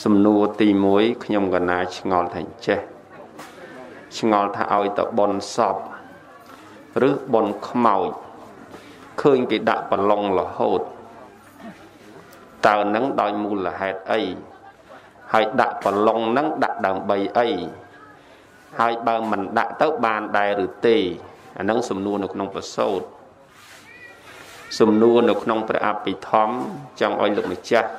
សំណួរទី1ខ្ញុំកណាឆ្ងល់ថាចេះឆ្ងល់ថាឲ្យតបនសពឬបនខ្មោចឃើញគេដាក់ប្រឡងរហូតតើនឹងដោយមូលហេតុអីហើយដាក់ប្រឡងនឹងដាក់ដើម្បីអីហើយបើមិនដាក់ទៅបានដែរឬទេអានឹងសំណួរនៅក្នុងប្រសូតសំណួរនៅក្នុងព្រះអភិធម្មចង់ឲ្យលោកម្ចាស់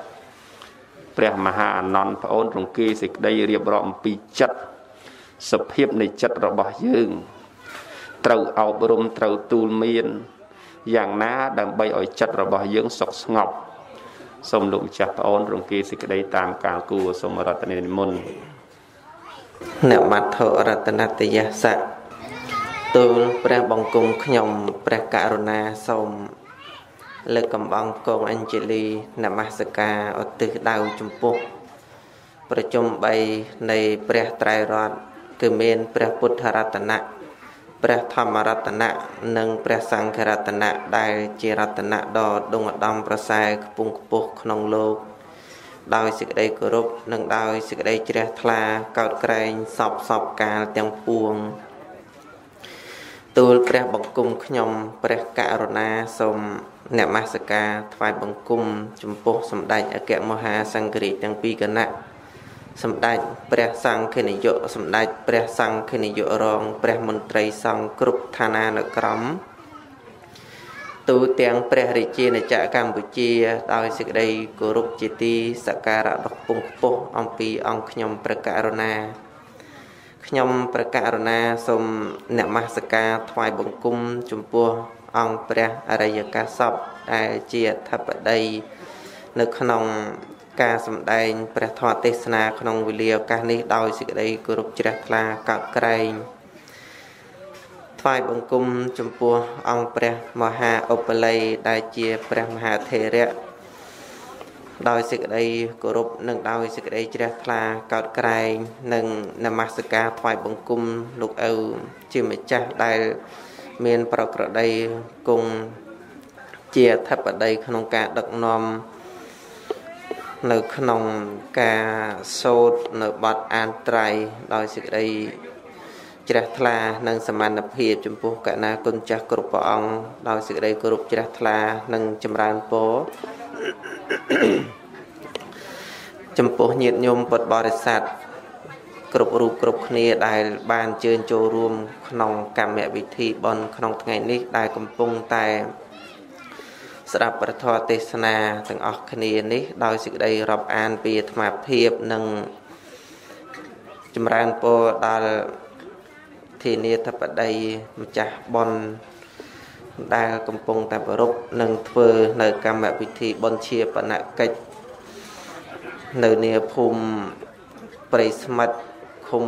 ព្រះមហាអនន្តប្អូនរង្គីសេចក្តីរៀបរាប់អំពីចិត្តសភាពនៃចិត្តរបស់យើង ត្រូវអប់រំត្រូវទូលមានយ៉ាងណាដើម្បីឲ្យចិត្តរបស់យើងសុខស្ងប់សូមលោកម្ចាស់ប្អូនរង្គីសេចក្តីតាមការគួរសូមរតនានិមន្តអ្នកមត្ថរតនតយសៈទូលព្រះបង្គំខ្ញុំព្រះករុណាសូម លើកកំបងកងអញ្ជលីនមស្ការឧទ្ទិសដៅចំពោះប្រជុំ3នៃព្រះត្រៃរតន៍គឺមានព្រះពុទ្ធរតនៈព្រះធម្មរតនៈនិងព្រះសង្ឃរតនៈដែលជារតនៈដ៏ដងឧត្តមប្រសើរខ្ពង់ខ្ពស់ក្នុងលោកដោយសេចក្តីគោរពនិងដោយសេចក្តីជ្រះថ្លាកោតក្រែងសពសពកាលទាំងពួងទូលព្រះបង្គំខ្ញុំព្រះករុណាសូមអ្នកមស្ការថ្វាយបង្គំចំពោះសម្ដេចអគ្គមហាសង្ឃរាជទាំងពីរគណៈសម្ដេចព្រះសង្ឃនាយកសម្ដេចព្រះសង្ឃនាយករង ព្រះមន្ត្រីសង្ឃគ្រប់ឋានានុក្រមទូទាំងព្រះរាជាណាចក្រកម្ពុជា ដោយសេចក្តីគោរពជាទីសក្ការៈដ៏ខ្ពង់ខ្ពស់អំពីអង្គខ្ញុំព្រះករុណាខ្ញុំព្រះករុណាសូមនមស្ការថ្វាយបង្គំចំពោះ អង្គព្រះអរិយកាសពដែលជាអធិបតីនៅក្នុងការសម្ដែងព្រះធម៌ទេសនាក្នុងវេលាឱកាសនេះដោយសេចក្តីគោរពជ្រះថ្លាកោតក្រែងថ្វាយបង្គំចំពោះអង្គព្រះមហាឧបល័យដែលជាព្រះមហាថេរៈដោយសេចក្តីគោរពនិងដោយសេចក្តីជ្រះថ្លាកោតក្រែង និងនមស្ការថ្វាយបង្គំលោកឪជាម្ចាស់ដែល មានប្រក្រតីគង់ជាអធិបតីក្នុងការដឹកនាំនៅក្នុងការសូត្រនៅបទអានត្រៃដោយសេចក្តីជ្រះថ្លានិងសមត្ថភាពចំពោះកណាគុណចាស់គ្រប់ព្រះអង្គដោយសេចក្តីគោរពជ្រះថ្លានិងចម្រើនពរចំពោះញាតិញោមពុទ្ធបរិស័ទ គ្រប់រូបគ្រប់គ្នាដែលបានជើញចូលរួម ក្នុងកម្មវិធីបន់ក្នុងថ្ងៃនេះដែលកំពុងតែ ស្ដាប់ប្រធរទេសនាទាំងអស់គ្នានេះ ដោយសេចក្តីរាប់អានពីអាត្មាភាពនិងចម្រើនពរដល់ធានាធិបតីម្ចាស់បនដែលកំពុងតែប្រពនិងធ្វើនៅកម្មវិធីបនជាបណកិច្ចនៅនាភូមិព្រៃស្មិត ឃុំ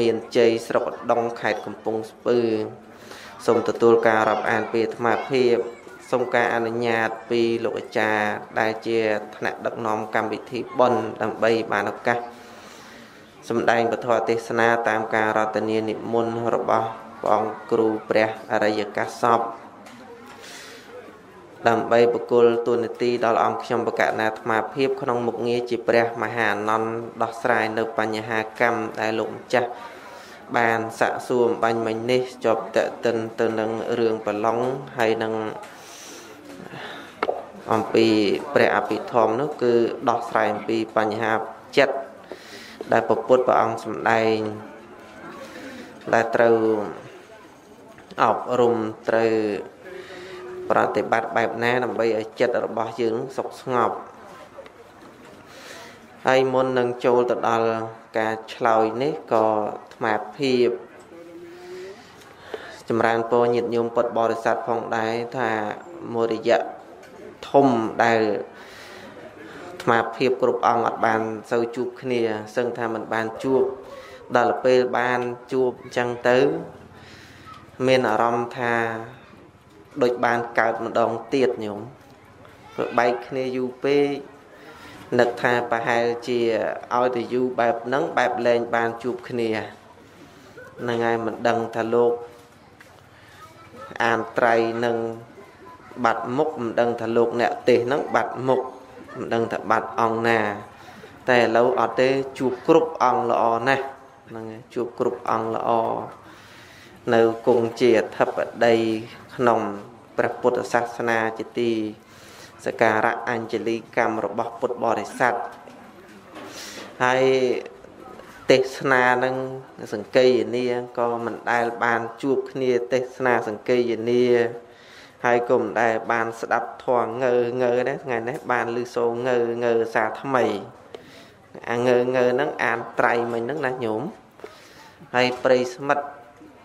មានជ័យស្រុកដងខេត្តកំពង់ស្ពឺសូមទទួលការរាប់អានពីអាត្មាភាពសូមការអនុញ្ញាតពីលោកអាចារ្យដែលជាថ្នាក់ដឹកនាំកម្មវិធីប៉ុនដើម្បីបានឱកាសសម្ដែងពធទេសនាតាមការរតនានិមន្តរបស់ព្រះអង្គគ្រូព្រះអរិយកាសព ដើម្បីបកគលទូនាទីដល់អង្គខ្ញុំបកណាអាត្មាភាពក្នុងមុខងារជាព្រះមហាអនន្តដោះស្រាយនៅបញ្ហាកម្មដែលលោកម្ចាស់បានសាក់សួរអំបញ្ញមិញនេះជាប់តេតិនទៅនឹងរឿងប្រឡងហើយនឹងអំពីព្រះអភិធម្មនោះគឺដោះស្រាយអំពីបញ្ហាចិត្តដែលពពុទ្ធព្រះអង្គសម្ដែងដែលត្រូវអប់រំត្រូវ ប្រតិបត្តិបែបណាដើម្បីឲ្យចិត្តរបស់យើងសុខស្ងប់ហើយមុននឹងចូលទៅដល់ការឆ្លើយនេះក៏ថ្មភាពចម្រើនពរញាតិញោមពុទ្ធបរិស័ទផងដែរថាមរយៈធំដែលថ្មភាពគ្រប់អង្គអត់បានសូវជួបគ្នាសឹងថាมันបានជួបដល់ពេលបានជួបអញ្ចឹងទៅ មានអារម្មណ៍ថា ដូចបានកើតម្ដងទៀតញោមព្រោះបែកគ្នាយូរពេកនឹកថាប្រហែលជាឲ្យទៅយូរបែបហ្នឹងបែបលែងបានជួបគ្នាហ្នឹងហើយមិនដឹងថាលោកអានត្រៃនឹងបាត់មុខមិនដឹងថាលោកអ្នកទេសហ្នឹងបាត់មុខមិនដឹងថាបាត់អង្គណា តែឥឡូវអត់ទេជួបគ្រប់អង្គល្អណាស់ហ្នឹងជួបគ្រប់អង្គល្អនៅគង់ជាអធិបតី ក្នុងព្រះពុទ្ធសាសនាជាទីសក្ការៈអញ្ជលីកម្មរបស់ពុទ្ធបរិស័ទហើយទេសនានឹងសង្កេយនាក៏មិនដែលបានជួបគ្នាទេសនាសង្កេយនាហើយក៏មិនដែលបានស្ដាប់ធម៌ងើងើដែរថ្ងៃនេះបានឮសូងើងើសាថ្មីអាងើងើហ្នឹងអានត្រៃមិញហ្នឹងណាញោមហើយប្រិស្មិត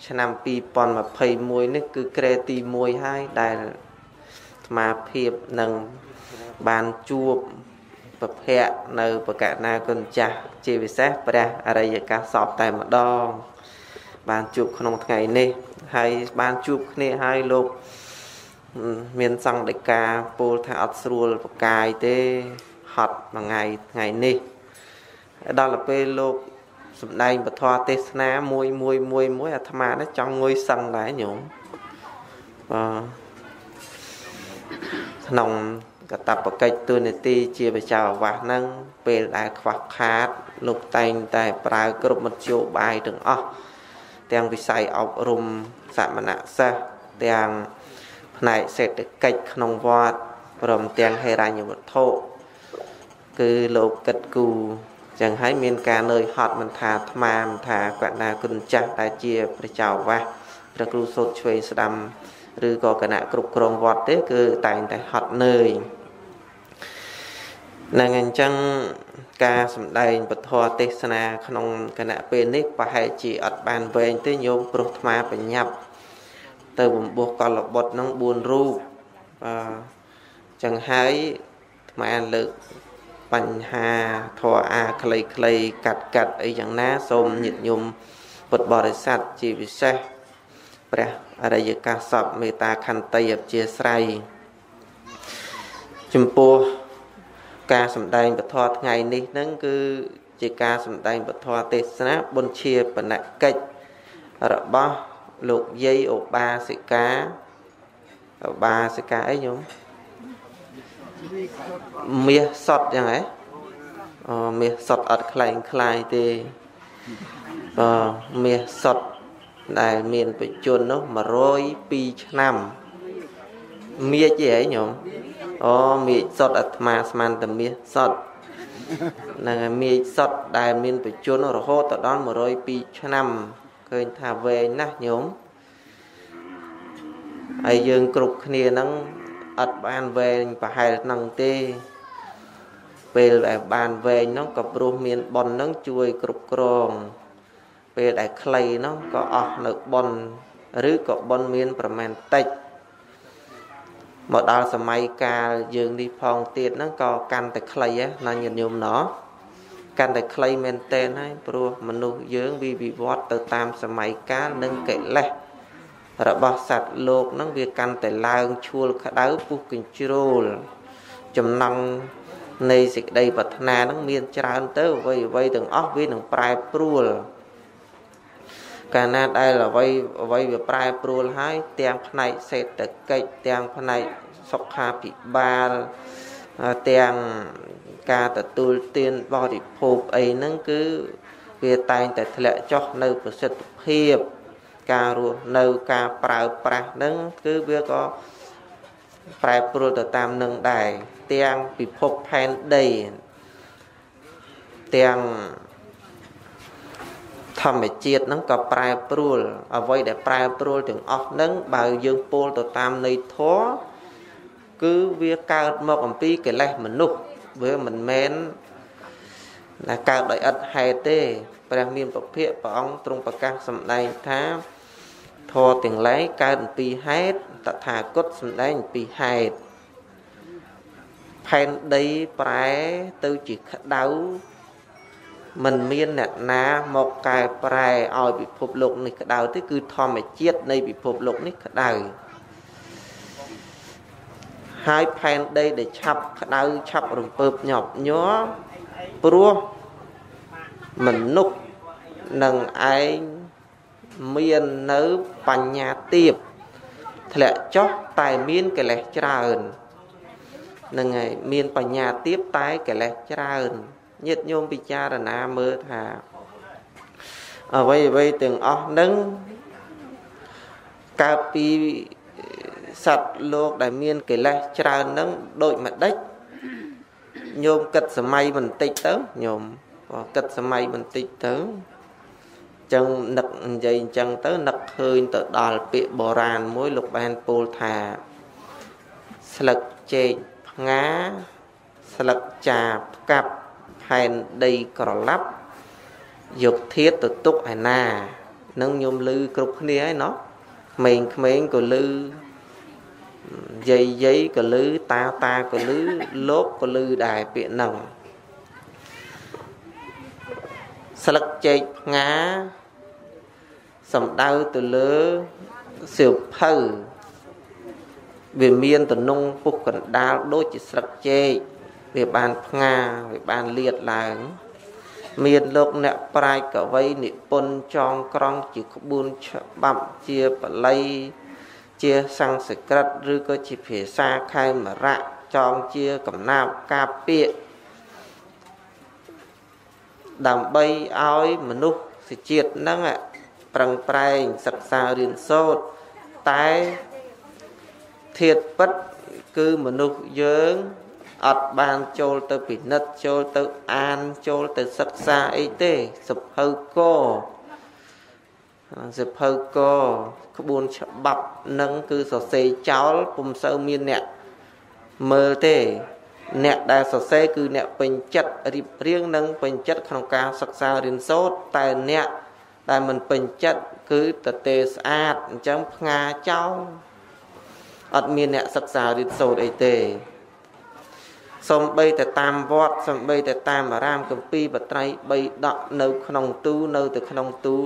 ឆ្នាំ2021នេះគឺក្រេទី1ហើយដែលស្មាភាពនឹងបានជួបប្រភពនៅបកណាគុណចាស់ជាពិសេសព្រះអរិយកាសពតែម្ដង បានជួបក្នុងថ្ងៃនេះហើយបានជួបគ្នាហើយលោកមានសង្ឃដីកាពោលថាអត់ស្រួលបកាយទេហត់មួយថ្ងៃថ្ងៃនេះដល់ទៅពេលលោក សំដែងពធទេសនាមួយមួយមួយមួយអាត្មានេះចង់ងុយសឹងដែរញោមបាទក្នុងកតបកិច្ចទូនីតិជាបច្ចៅអាវាសហ្នឹងពេលដែលខ្វះខាត លោកតែងតែប្រើគ្រប់មធ្យោបាយទាំងអស់ទាំងវិស័យអប់រំសមណសិស្សទាំងផ្នែកសេដ្ឋកិច្ចក្នុងវត្តព្រមទាំងហេរញ្ញវត្ថុគឺលោកគិតគូ ចឹងហើយមានការនឿយហត់មិនថាអាត្មាមិនថាកណាគុណចាស់ដែលជាព្រះចៅវាសព្រះគ្រូសូត្រឆ្វេងស្ដាំឬក៏គណៈគ្រប់គ្រងវត្តទេ គឺតែងតែហត់នឿយនឹងអញ្ចឹងការសម្ដែងពធទេសនាក្នុងគណៈពេលនេះប្រហែលជាអត់បានវែងទេញោមព្រោះថ្មបញ្ញាប់ទៅបំពោះកលបុត្រនឹង4រូបបាទចឹងហើយថ្មលើក បញ្ហាធរអាខ្លីៗកាត់កាត់អីយ៉ាងណាសូមញាតិញោមពុទ្ធបរិស័ទជាពិសេសព្រះអរិយកាសពមេត្តាខន្តីអព្យាស្រ័យចំពោះការសម្ដែងពធថ្ងៃនេះនឹងគឺជាការសម្ដែងពធទេសនាបុណ្យជាបណកិច្ចរបស់លោកយាយឧបាសិកាឧបាសិកាអីញោម មាសសតយ៉ាងហ៎អូមាសសតអត់ខ្លែងខ្លាយទេបាទមាសសតដែលមានបជននោះ102ឆ្នាំមាចទេហ៎ញោមអូមាចសតអាត្មាស្មានតែមាសសតនឹងមាចសតដែលមានបជនរហូតដល់102ឆ្នាំឃើញថាវែងណាស់ញោមហើយយើងគ្រប់គ្នាហ្នឹង អត់បានវែងប្រហែលហ្នឹងទេពេលដែលបានវែងហ្នឹងក៏ព្រោះមានប៉ុនហ្នឹងជួយគ្រប់គ្រង ពេលដែលខ្លីហ្នឹងក៏អស់នៅប៉ុនឬក៏ប៉ុនមានប្រមាណតិចមកដល់សម័យកាលយើងនេះផងទៀតហ្នឹងក៏កាន់តែខ្លីណាញាតិញោមណោះកាន់តែខ្លីមែនតែនហើយព្រោះមនុស្សយើងវិវិវត្តទៅតាមសម័យកាលនិងកិលេស របស់សត្វលោកហ្នឹងវាកាន់តែឡើងឈួលក្តៅពុះកញ្ជ្រោលចំណងនៃសេចក្តីប្រាថ្នាហ្នឹងមានច្រើនទៅអ្វីអ្វីទាំងអស់វានឹងប្រែប្រួលកាលណាដែលអ្វីអ្វីវាប្រែប្រួលហើយទាំងផ្នែកសេដ្ឋកិច្ចទាំងផ្នែកសុខាភិបាលទាំងការទទួលទានបរិភោគអីហ្នឹងគឺវាតែងតែធ្លាក់ចុះនៅប្រសិទ្ធភាព ការរស់នៅការប្រើប្រាស់នឹងគឺវាក៏ប្រែប្រួលទៅតាមនឹងដែរទាំងពិភពផែនដីទាំងធម្មជាតិហ្នឹងក៏ប្រែប្រួលអ្វីដែលប្រែប្រួលទាំងអស់ហ្នឹងបើយើងពោលទៅតាមន័យធម៌គឺវាកើតមកអំពីកិលេសមនុស្សវាមិនមែនណាកើតដោយឥតហេតុទេព្រះមានពភៈព្រះអង្គទ្រង់ប្រកាសសម្ដែងថា ធរទាំងឡាយកើតអំពីហេតុតថាគតសំដែងអំពីហេតុផែនដីប្រែទៅជាក្តៅមិនមានអ្នកណាមកកែប្រែឲ្យពិភពលោកនេះក្តៅទេគឺធម្មជាតិនៃពិភពលោកនេះក្តៅហើយផែនដីដែលឆាប់ក្តៅឆាប់រំពើបញាប់ញ័រព្រោះមនុស្សនឹងឯង មាននៅបញ្ញាទាបធ្លាក់ចុះតែមានកិលេសច្រើននឹងហើយមានបញ្ញាទាបតែកិលេសច្រើនញាតិញោមពិចារណាមើលថាអ្វីអ្វីទាំងអស់នឹងកើតពីសត្វលោកដែលមានកិលេសច្រើននឹងដូចម្ដេចញោមគិតសម័យបន្តិចទៅញោមគិតសម័យបន្តិចទៅ ចឹងនឹកនិយាយអញ្ចឹងទៅនឹកឃើញទៅដល់ពាក្យបុរាណមួយលោកបានពោលថាស្លឹកចេកផ្ងាស្លឹកចាផ្កាប់ផែនដីក្រឡាប់យកធាតទៅទុកឯណានឹងញោមលឺគ្រប់គ្នាហើយណោះក្មេងក្មេងក៏លឺយាយយាយក៏លឺតាតាក៏លឺលោកក៏លឺដែរពាក្យហ្នឹងស្លឹកចេកផ្ងា សំដៅទៅលើសៀវភៅវាមានតំណងពុះកណ្ដាលដូចជាស្លឹកចេកវាបានផ្ងាវាបានលាតឡើង មានលោកអ្នកប្រាជ្ញកវីនិពន្ធចងក្រងជាក្បួនច្បាប់ជាបល័យជាសង្ស្ក្រឹតឬក៏ជាភាសាខេមរៈចងជាកំណាព្យការពាក្យដើម្បីឲ្យមនុស្សជាតិហ្នឹង ប្រឹងប្រែងសិក្សារៀនសូត្រតែធាតពិតគឺមនុស្សយើងអត់បានចូលទៅពិនិត្យចូលទៅអានចូលទៅសិក្សាអីទេសភៅកសភៅកក្បួនច្បាប់នឹងគឺសរសេរចោលពុំសូវមានអ្នកមើលទេ អ្នកដែលសរសេរគឺអ្នកពេញចិត្តរៀបរៀងនិងពេញចិត្តក្នុងការសិក្សារៀនសូត្រតែអ្នក ដែលមិនពេញចិត្តគឺតទេស្អាតអញ្ចឹងផ្ងាចោលអត់មានអ្នកសិក្សារៀនសូត្រអីទេសំបីតែតាមវត្តសំបីតែតាមអារាមកម្ពីបត្រៃ3ដកនៅក្នុងទូនៅទៅក្នុងទូ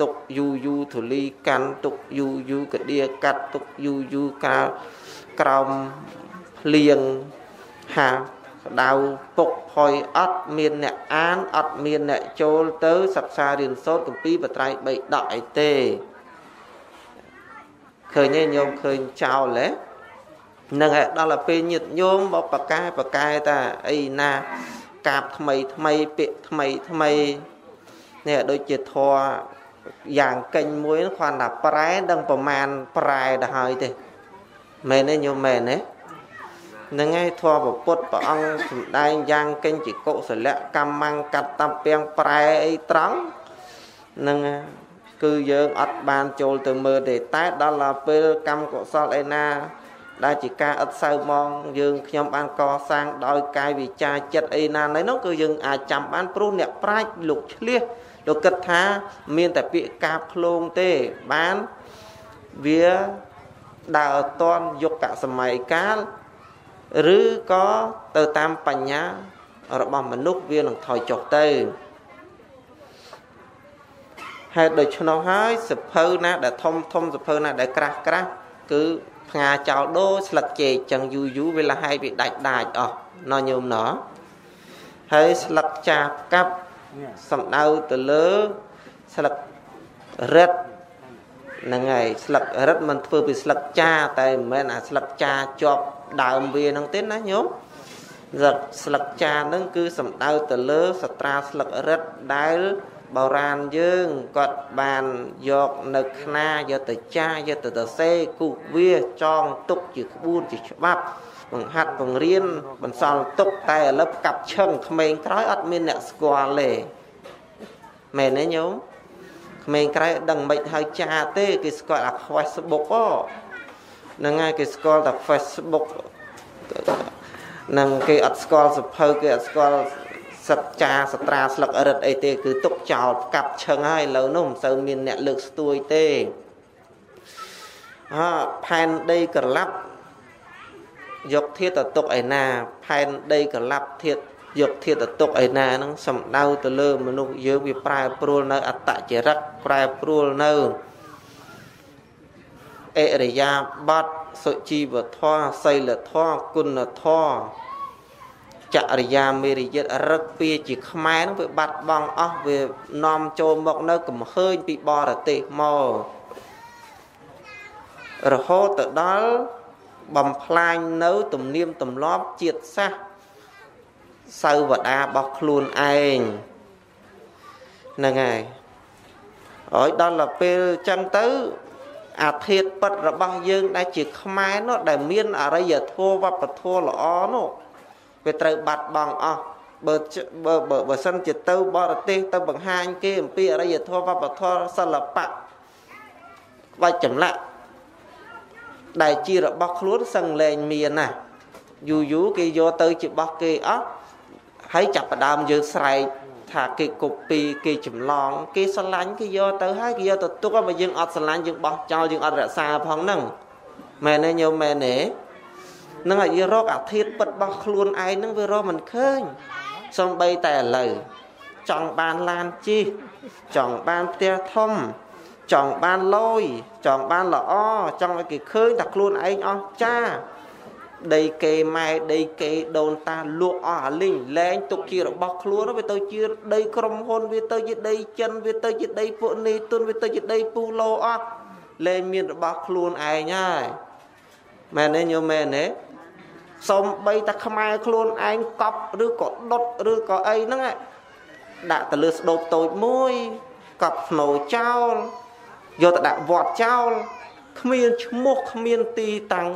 ទុកយូយូធូលីកាន់ទុកយូយូកដៀកាត់ទុកយូយូកាលក្រោមភ្លៀងហា ក្តៅពុកផុយអត់មានអ្នកអានអត់មានអ្នកចូលទៅសិក្សារៀនសូត្រកម្ពីបត្រៃ3ដកអីទេឃើញទេញោមឃើញចោលហ៎នឹងឯដល់ទៅពេលញាតញោមមកបកែបកែតាអីណា កាបថ្មីថ្មីពាក្យថ្មីថ្មីនេះដូចជាធរយ៉ាងកិញមួយគ្រាន់តែប្រែ ដឹងប្រមាណប្រែទៅហើយទេមែនទេញោមមែនទេ នឹងឯធម៌ពុទ្ធព្រះអង្គសម្ដែងយ៉ាងកិញ្ចិកុសលៈកម្មង្កតពាំងប្រែអីត្រង់នឹងគឺយើងអត់បានចូលទៅមើលទេតែដល់ដល់ពេលកម្មកុសលឯណាដែលជាការអត់សៅមកយើងខ្ញុំបានកសាងដោយកាយវិចាចិត្តអីណានៅនោះគឺយើងអាចចាំបានព្រោះអ្នកប្រាជ្ញលោកឆ្លៀសលោកគិតថាមានតែពាក្យកាបឃ្លោងទេបានវាដើរអត់តន់យុគសម័យកាល ឬក៏ទៅតាមបញ្ញារបស់មនុស្សវានឹងថយចុះទៅហេតុដូច្នោះហើយសភៅណាដែលធំធំសភៅណាដែលក្រាស់ក្រាស់គឺផ្ងាចោលដូរស្លឹកចេកចឹងយូរយូរវាលហើយវាដាច់ដាច់អស់ណោះញោមណោះហើយស្លឹកចាស់កាប់សំដៅទៅលើស្លឹករឹតហ្នឹងហើយស្លឹករឹតมันធ្វើពីស្លឹកចាតែមិនមែនអាស្លឹកចាជាប់ ដើមវាហ្នឹងទេណាញោមស្លឹកស្លឹកចាហ្នឹងគឺសំដៅទៅលើសត្រាស្លឹករឹតដែលបុរាណយើងគាត់បានយកនៅខ្នាយកទៅចាយកទៅទៅសេគូវាចងទុកជាក្បួនជាច្បាប់បង្ហាត់បង្រៀនបន្សល់ទុកតែឥឡូវកាប់ឈឹងក្មេងក្រោយអត់មានអ្នកស្គាល់ទេមែនទេញោមក្មេងក្រោយដឹងមិនហៅចាទេគេស្គាល់អា Facebook ហ្នឹងហើយគេស្គាល់តែ Facebook នឹងគេអត់ស្គាល់សភៅគេអត់ស្គាល់សត្វចាសត្រាស្លឹករឹតអីទេ គឺទុកចោលកាប់ឈឹងហើយឥឡូវនោះមិនសូវមានអ្នកលើកស្ទួយទេអផែនដីក្រឡាប់យកធាតទៅទុកឯណា ផែនដីក្រឡាប់ធាតយកធាតទៅទុកឯណាហ្នឹងសំដៅទៅលើមនុស្សយើងវាប្រែប្រួលនៅអត្តចរិតប្រែប្រួលនៅ អរិយាប័ត្រសុជីវធម៌សីលធម៌គុណធម៌ចរិយាមេរិយិតរឹកពីជាខ្មែរនឹងវាបាត់បង់អស់វានាំចូលមកនៅកំហើញពីបរទេសមករហូតទៅដល់បំផ្លាញនៅទំនៀមទម្លាប់ជាតិសាសន៍សៅវតារបស់ខ្លួនឯងហ្នឹងហើយអើយដល់ទៅពេលចឹងទៅ អាធាតពិតរបស់យើងដែលជាខ្មែរនោះដែលមានអរិយធម៌វប្បធម៌ល្អនោះវាត្រូវបាត់បង់អស់បើបើបើសិនជាទៅបរទេសទៅបង្ហាញគេអំពីអរិយធម៌វប្បធម៌សិល្បៈក្បាច់ចម្លាក់ដែលជារបស់ខ្លួនសឹងលែងមានណាយូរយូរគេយកទៅជារបស់គេអស់ហើយចាប់ផ្ដើមយើងស្រែក ថាគេកុបពីគេចម្លង គេស្រឡាញ់គេយកទៅហើយគេយកទៅទុកបើយើងអត់ស្រឡាញ់យើងបោះចោលយើងអត់រក្សាផងហ្នឹងមែនទេញោមមែនទេនឹងឲ្យយើងរកអាធិធពិតរបស់ខ្លួនឯងហ្នឹងវារកមិនឃើញសំបីតែឥឡូវចង់បានឡានជិះចង់បានផ្ទះធំចង់បានលយចង់បានល្អចង់ឲ្យគេឃើញថាខ្លួនឯងអស់ចា ដីគេម៉ែដីគេដូនតាលក់អស់អាលីងលែងទុកជារបស់ខ្លួនវាទៅជាដីក្រុមហ៊ុនវាទៅជាដីចិនវាទៅជាដីពួកនីទុនវាទៅជាដីពូឡូអស់លែងមានរបស់ខ្លួនឯងហើយមែនទេញោមមែនទេសំបីតែខ្មែរខ្លួនឯងកប់ឬក៏ដុតឬក៏អីហ្នឹងដាក់ទៅលើស្ដូបតូចមួយកប់ស្នូចោលយកទៅដាក់វត្តចោលគ្មានឈ្មោះគ្មានទីតាំង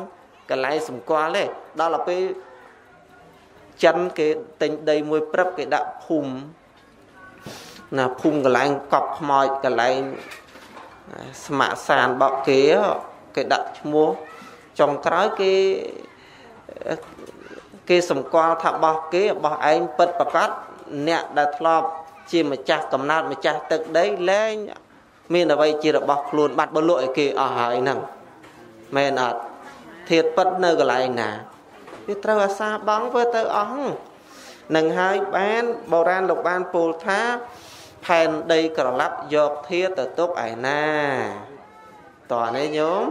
កន្លែងសម្គាល់ទេដល់ទៅពេលចិនគេទិញដីមួយព្រឹបគេដាក់ភូមិណាភូមិកន្លែងកប់ខ្មោចកន្លែងស្ម័គ្រសានបកគេគេដាក់ឈ្មោះចុងក្រោយគេគេសម្គាល់ថាបោះគេបោះឯងពិតប្រកបអ្នកដែលធ្លាប់ជាម្ចាស់កំណើតម្ចាស់ទឹកដីលែងមានអ្វីជារបស់ខ្លួនបាត់បើលក់ឲ្យគេអស់ហើយហ្នឹងមែនអត់ ធាតពិតនៅកន្លែងណាវាត្រូវអាសាបងធ្វើទៅអស់នឹងហើយបានបុរាណលោកបានពោលថាផែនដីក្រឡាប់យកធាតទៅទុកឯណាតោះនេះញោម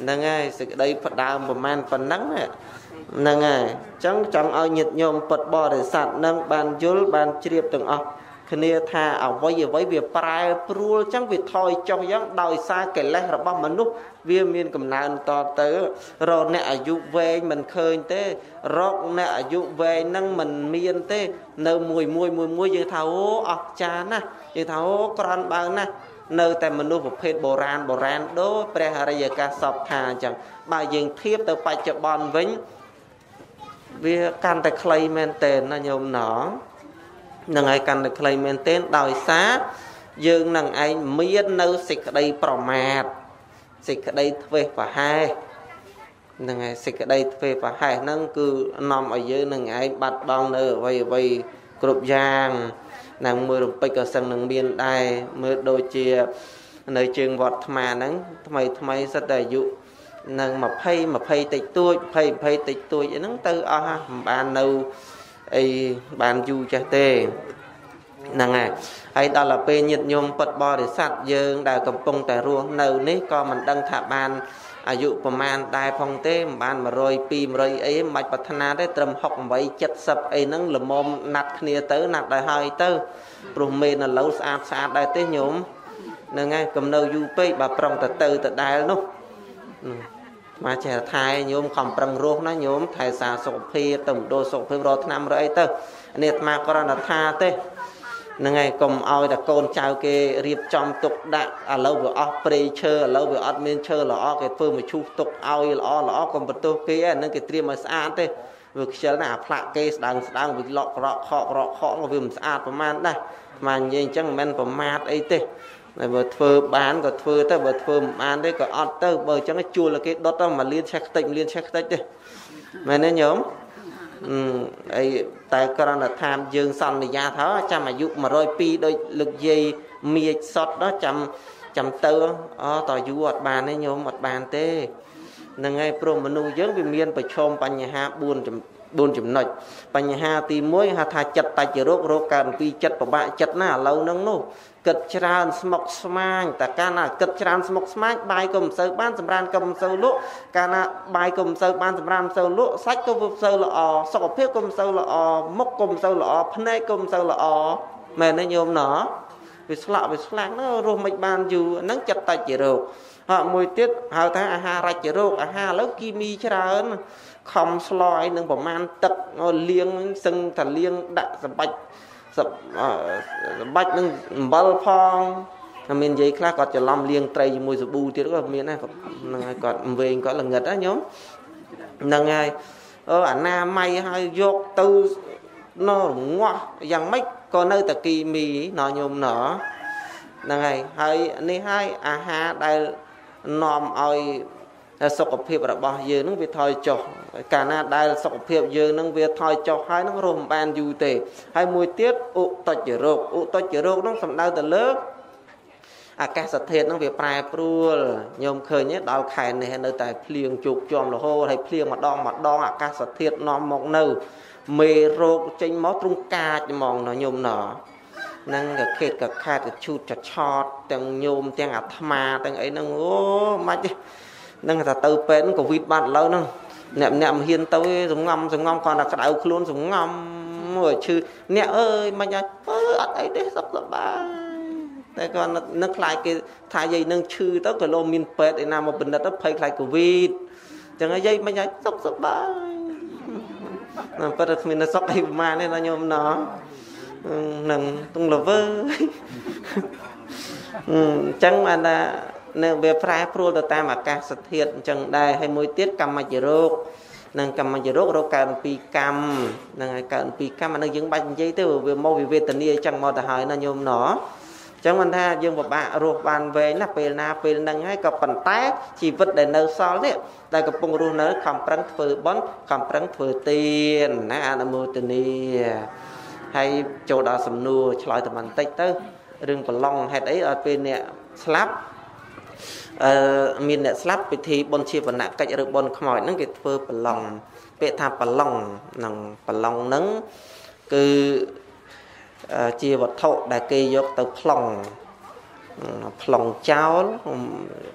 ហ្នឹងហើយសេចក្តីផ្ដើមប្រមាណប៉ុណ្ណឹងហ្នឹងហើយអញ្ចឹងចង់ឲ្យញាតិញោមពុតបរិស័ទនឹងបានយល់បានជ្រាបទាំងអស់ គ្នាថាអវ័យអវ័យវាប្រែប្រួលចឹងវាថយចុះយ៉ាងដោយសារកិលេសរបស់មនុស្សវាមានកំណើនតទៅរកអ្នកអាយុវែងមិនឃើញទេ រកអ្នកអាយុវែងហ្នឹងមិនមានទេ នៅមួយមួយមួយមួយយើងថាអូអស្ចារ្យណាស់យើងថាអូក្រន់បើណាស់នៅតែមនុស្សប្រភេទបុរាណបុរាណដូចព្រះអរិយកាសសពថាអញ្ចឹងបើយើងធៀបទៅបច្ចុប្បន្នវិញវាកាន់តែខ្លីមែនតើណាញោមណោះ នឹងហើយកាន់តែខ្លីមែនទែនដោយសារយើងនឹងឯងមាននៅសេចក្តីប្រមាទសេចក្តីធ្វេសប្រហែសនឹងហើយសេចក្តីធ្វេសប្រហែសហ្នឹងគឺនាំឲ្យយើងនឹងឯងបាត់បង់នៅអ្វីអ្វីគ្រប់យ៉ាងណាមើលរំពេចក៏សឹងនឹងមានដែរមើលដូចជានៅជើងវត្តថ្មហ្នឹងថ្មីថ្មីសិតតែអាយុនឹង20 20តិចតួច20 20តិចតួចហ្នឹងទៅអស់មិនបាននៅ អីបានយូរចេះទេហ្នឹងហើយហើយដល់ទៅពេលញាតញោមពុតបរិស័ទយើងដែលកំពុងតែរស់នៅនេះក៏មិនដឹងថាបានអាយុប្រមាណដែរផងទេមិនបាន100 200អីមិនបាច់ប្រាថ្នាទេត្រឹម68 70អីហ្នឹងល្មមណាត់គ្នាទៅណាត់ដែរហើយទៅព្រោះមេនឥឡូវស្អាតស្អាតដែរទេញោមហ្នឹងហើយកុំនៅយូរពេកបើប្រឹងទៅទៅទៅដែលនោះ មកចេះថែញោមខំប្រឹងរស់ណាញោមថែសារសុខភាពទៅមណ្ឌលសុខភាពរកឆ្នាំរអីទៅនេះអាត្មាគ្រាន់តែថាទេហ្នឹងហើយកុំឲ្យតែកូនចៅគេរៀបចំទុកដាក់ឥឡូវវាអស់ព្រៃឈើឥឡូវវាអត់មានឈើល្អគេធ្វើមកឈូសទុកឲ្យល្អល្អកុំបន្ទោសគេហ្នឹងគេត្រៀមឲ្យស្អាតទេវាខ្ជិលណាអាផ្លាក់គេស្ដាងស្ដាងវាលក់ក្រក់ខកក្រក់ខកវាមិនស្អាតប្រហែលដែរមកនិយាយអញ្ចឹងមិនមែនប្រមាថអីទេ តែបើធ្វើបានក៏ធ្វើទៅបើធ្វើមិនបានទេក៏អត់ទៅបើអញ្ចឹងជួលគេដុតទៅមួយលានឆេះខ្ទេចមួយលានឆេះខ្ទេចទេមែនទេញោមអីតែគ្រាន់តែថាយើងសន្យាថាចាំអាយុ102ដូចលឹកយាយមាចសតដល់ចាំចាំទៅអូតយូរអត់បានទេញោមអត់បានទេហ្នឹងហើយព្រោះមនុស្សយើងវាមានប្រឈមបញ្ហា4 4ចំណុចបញ្ហាទី1ហៅថាចិត្តតច្ចរោគរោគកើតពីចិត្តប្របាក់ចិត្តណាឥឡូវហ្នឹងនោះគិតច្រើនស្មុកស្មាញតែកាលណាគិតច្រើនស្មុកស្មាញបាយក៏មិនសូវបានសម្រានក៏មិនសូវលក់កាលណាបាយក៏មិនសូវបានសម្រានមិនសូវលក់សាច់ក៏មិនសូវល្អសុខភាពក៏មិនសូវល្អមុខក៏មិនសូវល្អភ្នែកក៏មិនសូវល្អមែនទេញោមណោះវាស្លាក់វាស្លាំងណារស់មិនបានយូរហ្នឹងចិត្តតច្ចរោគហើយមួយទៀតហៅថាអាហាររចរោគអាហារឥឡូវគីមីច្រើន ខំស្លឲ្យនឹងប្រមាណទឹកលាងសឹងតែលាងដាក់សម្បាច់សម្បាច់នឹងអំបិលផងមាននិយាយខ្លះគាត់ច្រឡំលាងត្រីជាមួយសាប៊ូទៀតក៏មានដែរហ្នឹងហើយគាត់វែងគាត់ល្ងិតណាញោមហ្នឹងហើយអឺអាណាម័យហើយយកទៅណរងាស់យ៉ាងម៉េចក៏នៅតែគីមីណញោមណហ្នឹងហើយហើយនេះហើយអាហារដែលនាំឲ្យ សុខភាពរបស់យើងនឹងវាថយចុះកាលណាដែលសុខភាពយើងនឹងវាថយចុះហើយនឹងរស់មិនបានយូរទេហើយមួយទៀតឧតុច្ចរោគឧតុច្ចរោគនឹងសំដៅទៅលើអាកាសធាតុនឹងវាប្រែប្រួលញោមឃើញទេដល់ខែនេះនៅតែភ្លៀងជោគជាំរហូតហើយភ្លៀងម្ដងម្ដងអាកាសធាតុនាំមកនៅមេរោគចេញមកទ្រង់កាចហ្មងណញោមណហ្នឹងក៏ខេតក៏ខាតក៏ឈូតចឆតទាំងញោមទាំងអាត្មាទាំងអីហ្នឹងអូមិនទេហ្នឹងថាទៅពេទ្យកូវីដបាត់ឥឡូវហ្នឹងអ្នកម្នាក់មិនហ៊ានទៅសងំសងំគាត់តែក្តៅខ្លួនសងំមើលឈឺអ្នកអើយមិនអើអត់អីទេសុខសប្បាយតែគាត់នឹកខ្លាចគេថាយាយនឹងឈឺទៅក៏លោមានពេទ្យឯណាមកពិនិត្យទៅភ័យខ្លាចកូវីដចឹងហើយយាយមិនឲ្យសុខសប្បាយណាប៉ុន្តែគ្មានសុខអីប្រហែលទេណាញោមណោះនឹងទងលវើអញ្ចឹងបានថា នៅវាប្រែប្រួលទៅតាមអាកាសធាតុអញ្ចឹងដែរហើយមួយទៀតកម្មជ្ជរោគនឹងកម្មជ្ជរោគរោគកើតពីកម្មនឹងហើយកើតពីកម្មអានឹងយើងបាច់និយាយទៅវាមកវិវេទនាអញ្ចឹងមកទៅហើយណាញោមណោះអញ្ចឹងមិនថាយើងពិបាករស់បានវែងណាពេលណាពេលហ្នឹងហើយក៏ប៉ុន្តែជីវិតដែលនៅសល់នេះដែលកំពុងរស់នៅខំប្រឹងធ្វើបន់ខំប្រឹងធ្វើទានណាអនុមោទនាហើយចូលដល់សំណួរឆ្លើយតែបន្តិចទៅរឿងប្រឡងហេតុអីឲ្យពេលអ្នកស្លាប់អឺ មានអ្នកស្លាប់ពិធីបុណ្យជាវណ្ណកិច្ចឬបុណ្យខ្មោចហ្នឹងគេធ្វើប្រឡងពាក្យថាប្រឡងហ្នឹងប្រឡងហ្នឹងគឺជាវត្ថុដែលគេយកទៅប្លង់ប្លង់ចោល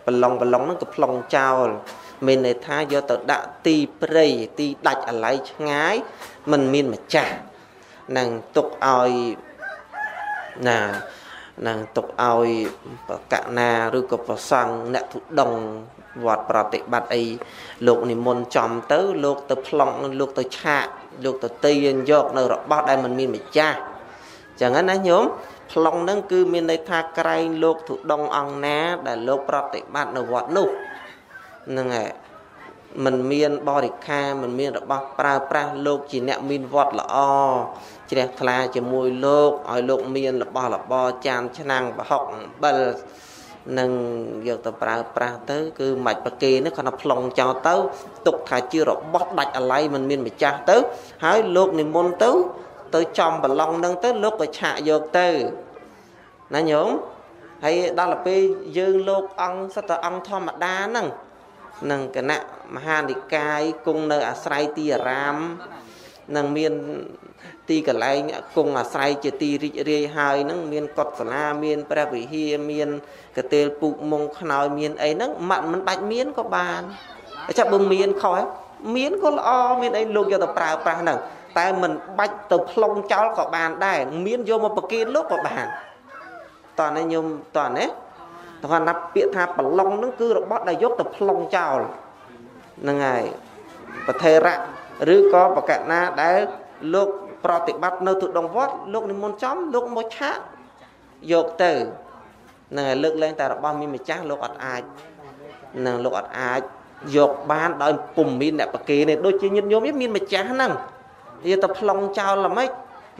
ប្រឡងប្រឡងហ្នឹងគឺប្លង់ចោលមានន័យថាយកទៅដាក់ទីព្រៃទីដាច់អាឡ័យឆ្ងាយมันមានម្ចាស់នឹងទុកឲ្យណា នឹងទុកឲ្យប្រកណាឬក៏ប្រសង់អ្នកទុដងវត្តប្រតិបត្តិអីលោកនិមន្តចំទៅ លោកទៅប្លង់លោកទៅឆាកលោកទៅទាញយកនៅរបស់ដែលมันមានម្ចាស់អញ្ចឹងណាញោមប្លង់ហ្នឹងគឺមានន័យថាក្រែងលោកទុដងអង្គណា ដែលលោកប្រតិបត្តិនៅវត្តនោះហ្នឹងហើយមិនមានបរិខាមិនមានរបស់ប្រើប្រាស់លោកជាអ្នកមានវត្តល្អជ្រះថ្លាជាមួយលោកឲ្យលោកមានរបស់របរចានឆ្នាំងប្រហុកអំបិលនឹងយកទៅប្រើប្រាស់ទៅគឺមិនប្រគេនេះគាត់ថាប្លង់ចោលទៅទុកថាជារបស់ដាច់អាល័យមិនមានម្ចាស់ទៅ ហើយលោកនិមន្តទៅ ទៅចំប្រឡងនឹងទៅលោកក៏ឆាកយកទៅណាញោមហើយដល់ទៅពេលយើងលោកអង្គសតអង្គធម្មតាហ្នឹងនឹងគណៈមហានិកាយគង់នៅអាស្រ័យទីអារាមនឹងមាន ទីកន្លែងគង់អាស្រ័យជាទីរីករាយហើយនឹងមានកុដសាលាមានព្រះវិហារមានកតេលពុកមុងខ្នើយមានអីហ្នឹងមិនមិនបាច់មានក៏បានចាំបើមានខុសមានក៏ល្អមានអីលោកយកទៅប្រើប្រាស់ហ្នឹងតែមិនបាច់ទៅផ្លុងចោលក៏បានដែរមានយកមកប្រគេនលោកក៏បានតោះនេះញោមតោះនេះតោះណាពាក្យថាប្រឡងហ្នឹងគឺរបស់ដែលយកទៅផ្លុងចោលហ្នឹងហើយប្រធេរៈឬក៏បកណាដែលលោក ប្រតិបត្តិនៅទុដងវត្តលោកនិមន្តចំលោកមកឆាកយកទៅនឹងឲ្យលើកលែងតែរបស់មានម្ចាស់លោកអត់អាចនឹងលោកអត់អាចយកបានដោយពុំមានអ្នកប្រគេនេះដូចជាញាតិញោមមានម្ចាស់ហ្នឹងវាទៅប្លង់ចោលល្មិច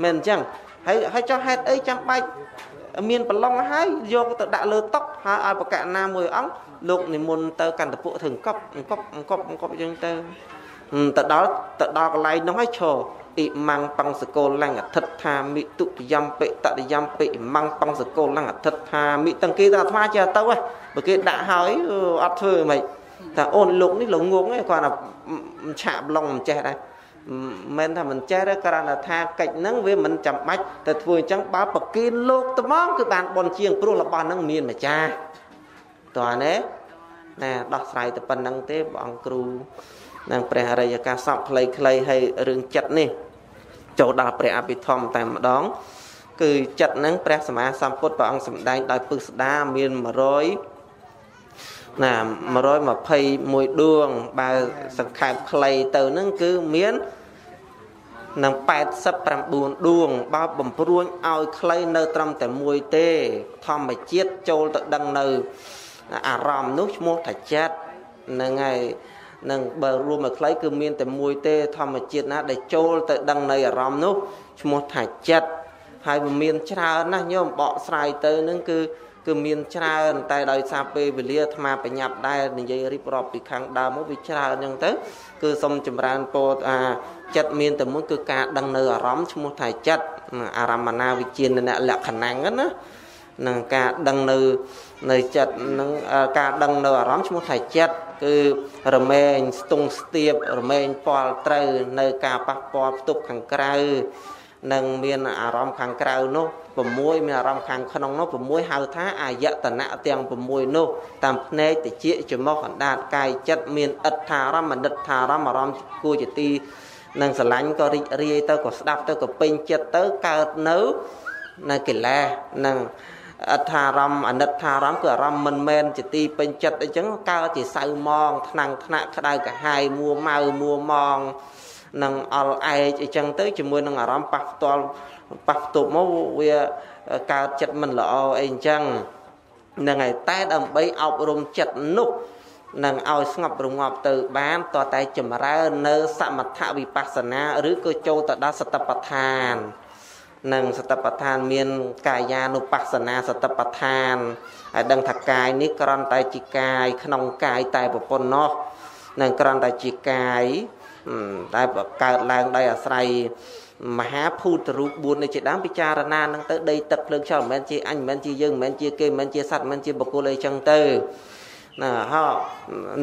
មិនអញ្ចឹងហើយហើយចោះហេតុអីចាំបាច់មានប្រឡងហើយយកទៅដាក់លើតុហើយឲ្យប្រកាសណាមួយអង្គលោកនិមន្តទៅកន្តពុធ្វើអង្គប់អង្គប់អង្គប់អង្គប់អញ្ចឹងទៅទៅដល់ទៅដល់កន្លែងនោះហើយឈរ អ៊ីម៉ាំងបង្សកលលੰអធិដ្ឋាមិទុតិយំពិតតិយំពិអ៊ីម៉ាំងបង្សកលលੰអធិដ្ឋាមិទាំងគេទៅអាត្មាចេះទៅហ៎បើគេដាក់ហើយអត់ធ្វើមិនតែអូនលោកនេះលោកងងឯងគាត់ថាឆាកប្លង់មិនចេះដែរមិនថាមិនចេះទេគ្រាន់តែថាកិច្ចហ្នឹងវាមិនចាំបាច់ទៅធ្វើអញ្ចឹងបើប្រគិនលោកត្មងគឺបានបនជាងព្រោះរបស់ហ្នឹងមានម្ចាស់តើណាណាដោះស្រាយតែប៉ុណ្្នឹងទេព្រះអង្គគ្រូ នឹងព្រះអរិយកាសពខ្លីៗហើយរឿងចិត្តនេះចូលដល់ព្រះអភិធម្មតែម្ដង គឺចិត្តនឹងព្រះសម្មាសម្ពុទ្ធព្រះអង្គសម្ដែងដោយពឹស្ដាមាន100ណា121ដួងបើសង្ខេបខ្លីទៅនឹងគឺមាននឹង89ដួងបើបំព្រួញឲ្យខ្លីនៅត្រឹមតែមួយទេ ធម្មជាតិចូលទៅដឹងនៅអារម្មណ៍នោះឈ្មោះថាចិត្តហ្នឹងហើយ នឹងបើរួមមកខ្លីគឺមានតែមួយទេធម្មជាតិណាដែលចូលទៅដឹងនៅអារម្មណ៍នោះឈ្មោះថាចិត្តហើយវាមានច្រើនណាស់ញោមបកស្រាយទៅនឹងគឺគឺមានច្រើនតែដោយសារពេលវេលាអាត្មាបញ្ញាប់ដែរនិយាយរៀបរាប់ពីខាងដើមមកវាច្រើនអញ្ចឹងទៅគឺសូមចម្រើនពរថាចិត្តមានតែមួយគឺការដឹងនៅអារម្មណ៍ឈ្មោះថាចិត្តអារម្មណាវិជានៈលក្ខណៈហ្នឹងណា នឹងការដឹងនៅនៅចិត្តនឹងការដឹងនៅអារម្មណ៍ឈ្មោះថាចិត្តគឺរមែងស្ទង់ស្ទាបរមែងពាល់ត្រូវនៅការប៉ះពាល់ផ្ទុកខាងក្រៅនិងមានអារម្មណ៍ខាងក្រៅនោះ6មានអារម្មណ៍ខាងក្នុងនោះ6ហៅថាអាយតនៈទាំង6នោះតាមភ្នែកតិចច្រមុះអណ្ដាតកាយចិត្តមានអិដ្ឋារម្មណ៍អនិដ្ឋារម្មណ៍អារម្មណ៍គួរជាទីនឹងស្រឡាញ់ក៏រីករាយទៅក៏ស្ដាប់ទៅក៏ពេញចិត្តទៅកើតនៅនៅកិលេសនឹង អដ្ឋារម្មណ៍អនិដ្ឋារម្មណ៍គឺអារម្មណ៍មិនមែនជាទីពេញចិត្តអញ្ចឹងកើតជាសៅមងថ្នាំងថ្នាក់ក្តៅកាហាយមួម៉ៅមួម៉ងនឹងអល់ឯកអញ្ចឹងទៅជាមួយនឹងអារម្មណ៍ប៉ះផ្ទាល់ប៉ះផ្ទប់មកវាកើតចិត្តមិនល្អអីអញ្ចឹងនឹងហើយតែដើម្បីអប់រំចិត្តនោះនឹងឲ្យស្ងប់រងាប់ទៅបានតតែចម្រើននៅសមថវិបស្សនាឬក៏ចូលទៅដល់សតបដ្ឋាន នឹងសតបដ្ឋានមាន កាយានុបស្សនាសតបដ្ឋានហើយដឹងថាកាយនេះគ្រាន់តែជាកាយក្នុងកាយតែប៉ុណ្ណោះនឹងគ្រាន់តែជាកាយតែកើតឡើងដោយអាស្រ័យមហាភូតរូប4នេះជាដើមពិចារណានឹងទៅដីទឹកភ្លើងខ្យល់មិនមែនជាអញមិនមែនជាយើងមិនមែនជាគេមិនមែនជាសត្វមិនមែនជាបុគ្គលអីចឹងទៅណា ហោ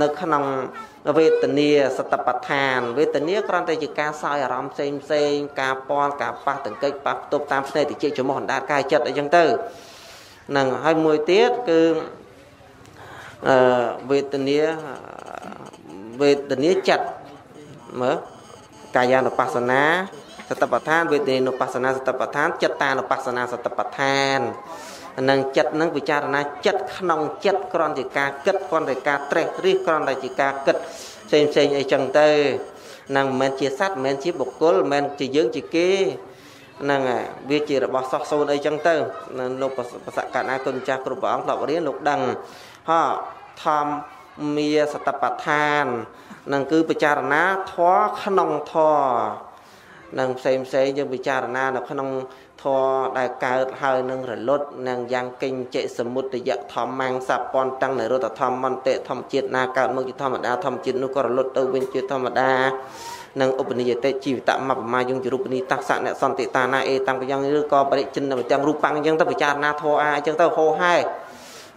នៅក្នុងវេទនាសតបដ្ឋានវេទនាគ្រាន់តែជាការសោយអារម្មណ៍ផ្សេងផ្សេងការពាល់ការប៉ះតង្កិចប៉ះផ្ទប់តាមភ្នែកតិចចំោះអណ្ដាតកាយចិត្តអីចឹងទៅនឹងហើយមួយទៀតគឺអឺវេទនាវេទនាចិត្តមើលកាយានុបស្សនាសតបដ្ឋានវេទនានុបស្សនាសតបដ្ឋានចិត្តតានុបស្សនាសតបដ្ឋាន នឹងចិត្តនឹងពិចារណាចិត្តក្នុងចិត្តគ្រាន់តែការគិតគ្រាន់តែការត្រេះរិះគ្រាន់តែជាការគិតផ្សេងផ្សេងអីចឹងទៅនឹងមិនមែនជាសត្វមិនមែនជាបុគ្គលមិនមែនជាយើងជាគេហ្នឹងហើយវាជារបស់សោះសូនអីចឹងទៅលោកប្រសកណាគុណចាស់គ្រប់ព្រះអង្គធ្លាប់រៀនលោកដឹងហោធម្មមាសតបដ្ឋាននឹងគឺពិចារណាធម៌ក្នុងធម៌ នឹងផ្សេងផ្សេងយើងពិចារណានៅក្នុងធម៌ដែលកើតហើយនឹងរលត់នឹងយ៉ាងកិញ្ចិសមុទយៈធម្មងសពន្តទាំងនិរោធធម្មន្តិធម្មជាតិណាកើតមកជាធម្មតាធម្មជាតិនោះក៏រលត់ទៅវិញជាធម្មតានឹងឧបនិយតិជីវិតមបមាយងជារូបនីតសៈអ្នកសន្តិតាណាអេតាំងយ៉ាងឬក៏បរិចិនទាំងរូបបាំងអញ្ចឹងទៅពិចារណាធម៌អាអញ្ចឹងទៅហោហែ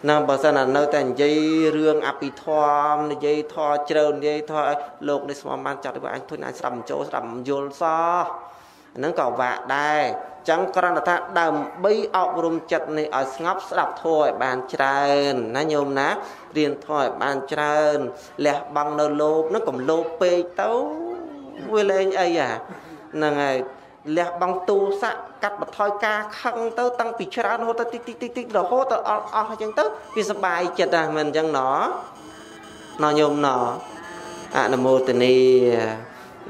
ណាបើសិនណានៅតែនិយាយរឿងអភិធម្មនិយាយធម៌ជ្រៅនិយាយធម៌ឲ្យលោកនេះស្មបានចាត់ទៅអញធុញអញស្ដាប់មិនចូលស្ដាប់មិនយល់សោះហ្នឹងក៏វាក់ដែរចឹងគ្រាន់តែថាដើម្បីអប់រំចិត្តនេះឲ្យស្ងប់ស្ដាប់ធម៌ឲ្យបានច្រើនណាញោមណារៀនធម៌ឲ្យបានច្រើនលះបង់នៅលោភហ្នឹងកុំលោភពេកទៅវាលែងអីអាហ្នឹងហើយ លះបង់ទូស័កកាត់បន្ថយការខឹងទៅតាំងពីច្រើនរហូតទៅតិចតិចតិចតិចរហូតទៅអស់អស់អញ្ចឹងទៅវាសុបាយចិត្តណាមិនអញ្ចឹងណណញោមណអនុមោទនី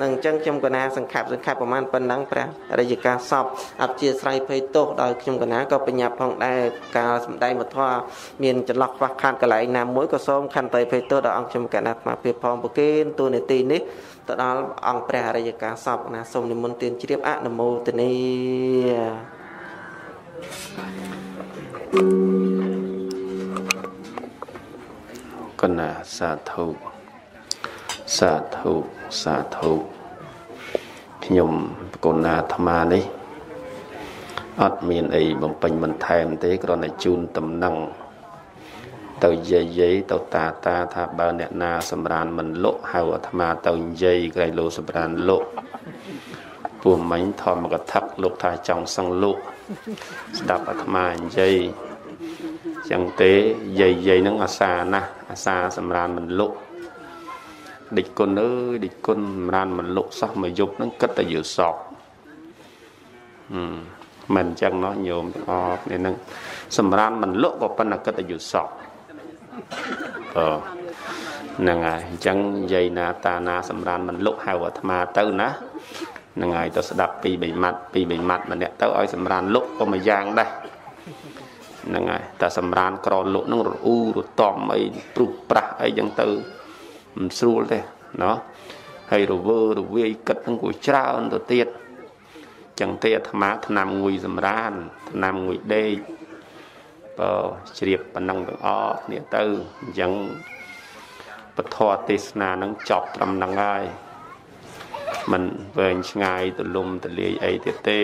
នឹងអញ្ចឹងខ្ញុំកណាសង្ខេបសង្ខេបប្រមាណប៉ុណ្ណឹងព្រះរាជការសពអធិស្ស្រ័យភ័យទោសដោយខ្ញុំកណាក៏បញ្ញាផងដែរការសម្ដែងមធម៌មានចន្លោះខ្វះខាតកន្លែងណាមួយក៏សូមខន្តីភ័យទោសដល់អង្គខ្ញុំកណាអាត្មាភាពផងប្រគេនទូនេតិនេះទៅដល់អង្គព្រះរាជការសពណាសូមនិមន្តទានជ្រាបអនុមោទនីកណាសាធុ សាធុសាធុខ្ញុំប្រគុណអាត្មានេះអត់មានអីបំពេញបន្ថែមទេគ្រាន់តែជូនតំណែងទៅយាយយាយទៅតាតាថាបើអ្នកណាសម្រានមិនលក់ហៅអាត្មាទៅនិយាយក្រៃលោសម្រានលក់ពួកមិញធម្មកថាលោកថាចង់សឹងលក់ស្ដាប់អាត្មានិយាយចឹងទេយាយយាយនឹងអាសាណាស់អាសាសម្រានមិនលក់ ដេចគុណអើយដេចគុណសម្រានមិនលក់សោះមកយប់នឹងគិតតែយើសក់ហឹមមិនអញ្ចឹងណោះញោមទាំងអស់គ្នានឹងសម្រានមិនលក់ក៏ប៉ុន្តែគិតតែយើសក់ហ្នឹងហើយអញ្ចឹងនិយាយណាតាណាសម្រានមិនលុកហៅអាត្មាទៅណាហ្នឹងហើយទៅស្ដាប់ពីបីម៉ាត់ពីបីម៉ាត់ម្នាក់ទៅឲ្យសម្រានលុកក៏មួយយ៉ាងដែរហ្នឹងហើយតែសម្រានក្រលុកហ្នឹងរអ៊ូរតំអីព្រុសប្រាស់អីចឹងទៅ មិនស្រួលទេណោះហើយរវើរវាយគិតហ្នឹងក៏ច្រើនទៅទៀតចឹងទេអាត្មាឆ្នាំងុយសម្រានឆ្នាំងុយដេកបើជ្រាបប៉ុណ្ណឹងទាំងអស់គ្នាទៅអញ្ចឹងពធទេសនានឹងចប់ត្រឹមហ្នឹងហើយมันវែងឆ្ងាយទលំទលាយអីទៀតទេ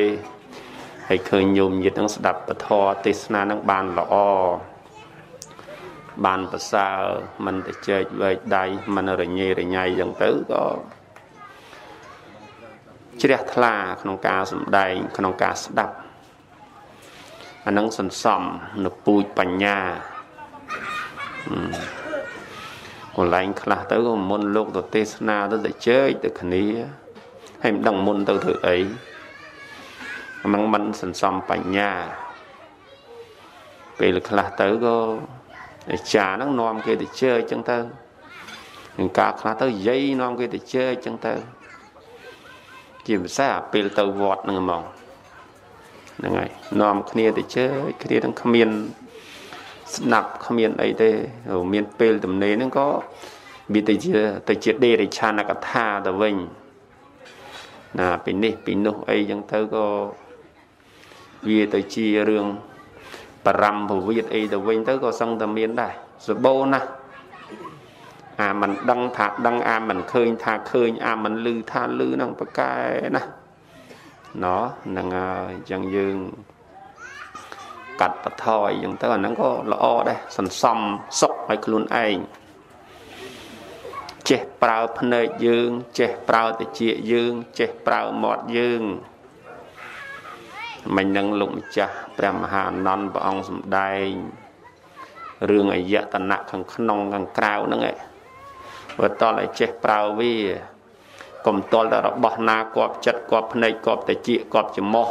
ហើយឃើញញោមញាតនឹងស្ដាប់ពធទេសនានឹងបានល្អ បានប្រសើរមិនទៅជែកវែកដៃមិនរញ៉េរញ៉ៃចឹងទៅក៏ជ្រះថ្លាក្នុងការសំដែង ក្នុងការស្ដាប់អានឹងសន្សំនៅពូជបញ្ញាកន្លែងខ្លះទៅក៏មុនលោកទៅទេសនាទៅទៅជើចទៅគ្នាហើយមិនដឹងមុនទៅធ្វើអីអានឹងមិនសន្សំបញ្ញាពេលខ្លះទៅក៏អា ចារ្យហ្នឹងនាំគេទៅជើចចឹងទៅនឹងការខ្លះទៅយាយនាំគេទៅជើចចឹងទៅជាភាសាពេលទៅវត្តហ្នឹងហ្មងហ្នឹងហើយនាំគ្នាទៅជើចគ្នានឹងគ្មានស្ដាប់គ្មានអីទេមានពេលទំនេរហ្នឹងក៏វាទៅជាទៅជាដេរិឆានកថាទៅវិញណាពីនេះពីនោះអីចឹងទៅក៏វាទៅជារឿង បរំពវិតអីទៅវិញទៅក៏សឹងតែមានដែរសបោណាស់អាមិនដឹងថាដឹងអាមិនឃើញថាឃើញអាមិនឮថាឮនឹងប្រកែណាណោះហ្នឹងហើយអញ្ចឹងយើងកាត់បថយអញ្ចឹងទៅអាហ្នឹងក៏ល្អដែរសន្សំសុខឲ្យខ្លួនឯងចេះប្រើភ្នែកយើង ចេះប្រើតិចយើង ចេះប្រើមាត់យើង មិញនឹងលោកម្ចាស់ព្រះមហាអនន្តព្រះអង្គសម្ដែងរឿងអយតនៈខាងក្នុងខាងក្រៅហ្នឹងឯងបើតលឲ្យចេះប្រើវាកុំតល់តែរបស់ណាគប់ចិត្តគប់ភ្នែកគប់តិចគប់ច្រមុះ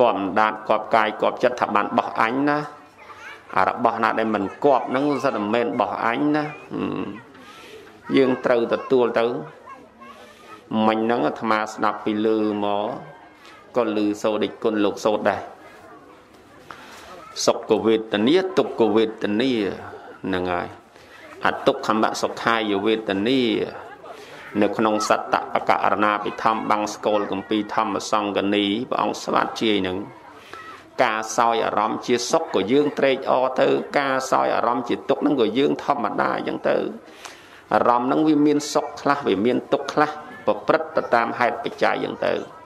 គប់ដាតគប់កាយគប់ចិត្តថាបានបោះអញណាអារបស់ណាដែលមិនគប់ហ្នឹងសិតតែមិនបោះអញណាយើងត្រូវទទួលទៅមិញហ្នឹងអាត្មាស្ដាប់ពីលឺមក ក៏លឺសូរដូចគុណលោកសូត្រដែរសុខវេទនាទុក្ខវេទនាហ្នឹងហើយអទុក្ខមសុខាយវេទនានៅក្នុងសត្តបករណាពិធម្មបាំងស្គលកម្ពីធម្មសង្កនីព្រះអង្គស្វាតជាយនឹងការសោយអារម្មណ៍ជាសុខក៏យើងត្រេកអរទៅ ការសោយអារម្មណ៍ជាទុក្ខហ្នឹងក៏យើងធម្មតាអញ្ចឹងទៅអារម្មណ៍ហ្នឹងវាមានសុខខ្លះវាមានទុក្ខខ្លះប្រព្រឹត្តទៅតាមហេតុបច្ច័យអញ្ចឹងទៅ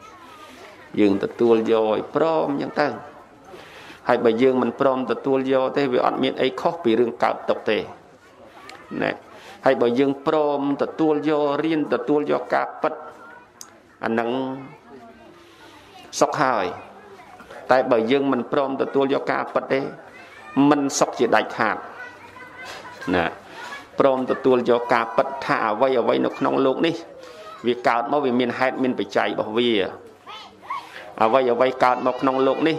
យើងទទួលយកឲ្យព្រមអញ្ចឹងទៅហើយបើយើងមិនព្រមទទួលយកទេវាអត់មានអីខុសពីរឿងកើតទុកទេណែហើយបើយើងព្រមទទួលយករៀនទទួលយកការពិតអានឹងសុខហើយតែបើយើងមិនព្រមទទួលយកការពិតទេមិនសុខជាដាច់ខាតណាព្រមទទួលយកការពិតថាអ្វីអ្វីនៅក្នុងលោកនេះ វាកើតមកវាមានហេតុមានបច្ច័យរបស់វា អ្វីអ្វីកើតមកក្នុងលោកនេះ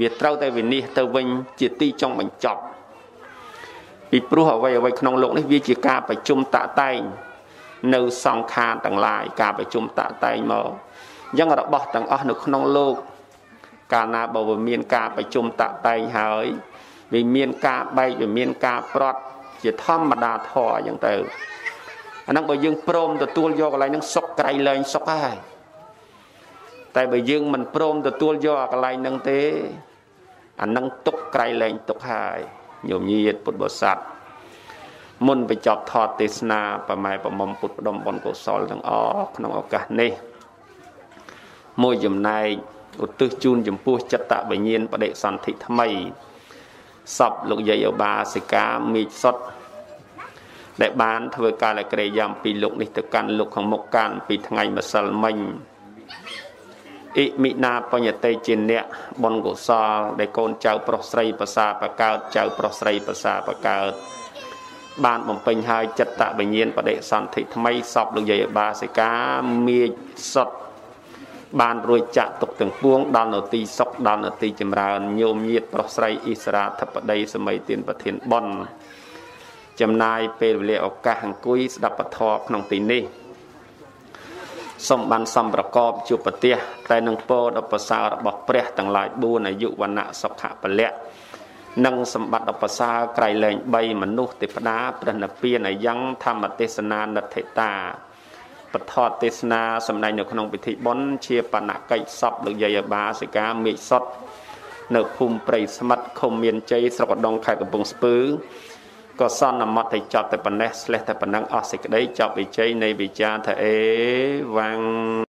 វាត្រូវតែវិនិច្ឆ័យទៅវិញជាទីចុងបញ្ចប់ពីព្រោះអ្វីអ្វីក្នុងលោកនេះវាជាការប្រជុំតាក់តែងនៅសង្ខារទាំងឡាយការប្រជុំតាក់តែងមកអញ្ចឹងរបស់ទាំងអស់នៅក្នុងលោកកាលណាបើវាមានការប្រជុំតាក់តែងហើយវាមានការបែកវាមានការប្រត់ជាធម្មតាធរអញ្ចឹងទៅអាហ្នឹងបើយើងព្រមទទួលយកកន្លែងហ្នឹងសុកក្រៃលែងសុកហើយ តែបើយើងមិនព្រមទទួលយកកន្លែងហ្នឹងទេអាហ្នឹងទុកក្រៃលែងទុកហើយញោមញាតពុទ្ធបរិស័ទមុនបញ្ចប់ថតទេសនាប្រម៉ែប្រមុំពុទ្ធបដុំបុណ្យកុសលទាំងអស់ក្នុងឱកាសនេះមួយចំណែកឧទ្ទិសជូនចំពោះចិត្តវិញ្ញាណបដិសន្ធិថ្មីសពលោកយាយឧបាសិកាមេឃសុតដែលបានធ្វើការលក្ខិយាមពីលោកនេះទៅកាន់លោកខាងមុខកានពីថ្ងៃម្សិលមិញ អ៊ិមិណាបញ្ញតិជាអ្នកបុណ្យកុសលដែលកូនចៅប្រុសស្រីប្រសាបកើតចៅប្រុសស្រីប្រសាបកើតបានបំពេញហើយចិត្តវិញ្ញាណបដិសន្ធិថ្មីសពលោកយាយបាសិកាមេឃសុតបានរួចចាក់ទុកទាំងពួងដល់នៅទីសុខដល់នៅទីចម្រើនញោមញាតប្រុសស្រីអ៊ីស្រាធិបតីសម័យទានប្រធានប៉ុនចំណាយពេលវេលាឱកាសអង្គុយស្ដាប់ពធក្នុងទីនេះ សូមបានសំប្រកបជួបប្រទះតែនឹងពោដ៏ប្រសើររបស់ព្រះទាំងឡាយ4អាយុវណ្ណៈសុខៈពលៈនិងសម្បត្តិដ៏ប្រសើរក្រៃលែង3មនុស្សទេវតាព្រះនិព្វានយ៉ាងធម្មទេសនានិដ្ឋិតាពធទេសនាសម្ដែងនៅក្នុងពិធីបុណ្យជាបណ្ណកិច្ចសពលោកយាយបាសិកាមេឃសុតនៅភូមិព្រៃស្មិតឃុំមានជ័យស្រុកឧដុង្គខេត្តកំពង់ស្ពឺ ក៏សន្មត់ឲ្យចប់តែប៉ុណ្ណេះស្លេះតែប៉ុណ្ណឹងអស់សេចក្តីចប់វិជ័យនៃវិចារថាអេវ៉ាំង